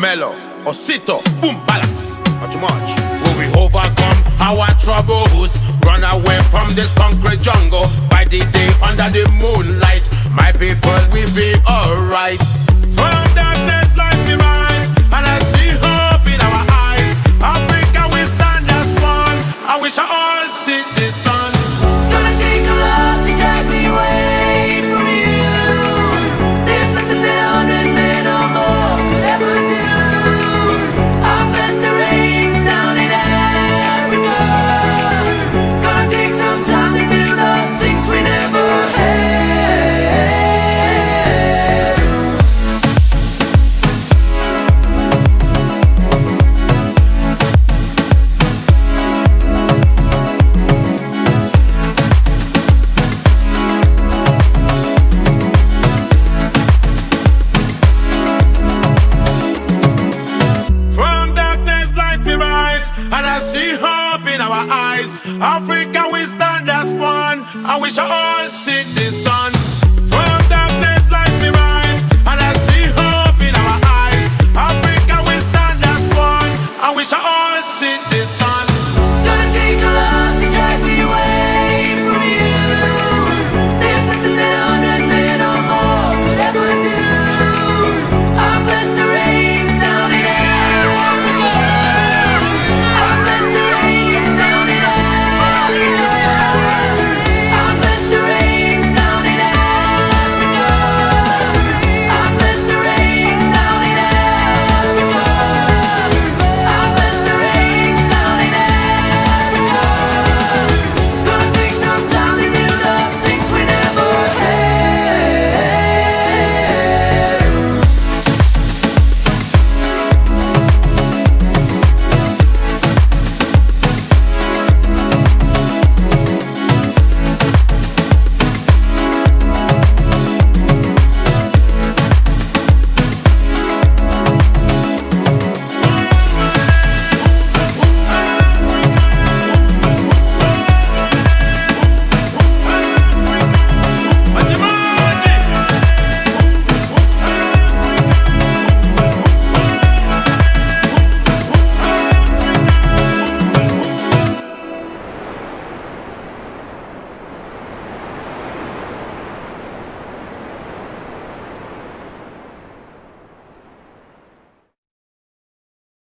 Bacall, Malo, Osito, boom, balance. Not too much. Will we overcome our troubles? Run away from this concrete jungle. By the day, under the moonlight, my people will be alright. From darkness, light we rise, and I see hope in our eyes. Africa, we stand as one. I wish I all see the in our eyes. Africa, we stand as one. I wish I all see this